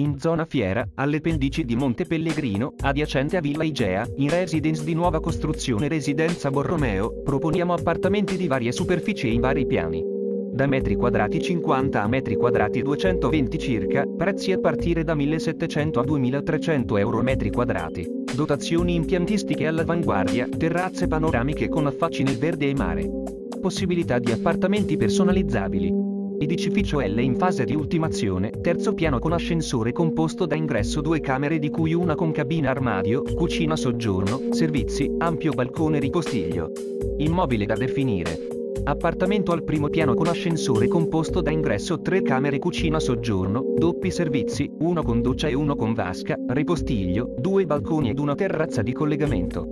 in zona Fiera, alle pendici di Monte Pellegrino, adiacente a Villa Igea, in residence di nuova costruzione Residenza Borromeo, proponiamo appartamenti di varie superfici e in vari piani. Da metri quadrati 50 a metri quadrati 220 circa, prezzi a partire da 1700 a 2300 euro metri quadrati. Dotazioni impiantistiche all'avanguardia, terrazze panoramiche con affacci nel verde e mare. Possibilità di appartamenti personalizzabili. Edificio L in fase di ultimazione, terzo piano con ascensore composto da ingresso due camere di cui una con cabina armadio, cucina soggiorno, servizi, ampio balcone ripostiglio. Immobile da definire. Appartamento al primo piano con ascensore composto da ingresso tre camere cucina soggiorno, doppi servizi, uno con doccia e uno con vasca, ripostiglio, due balconi ed una terrazza di collegamento.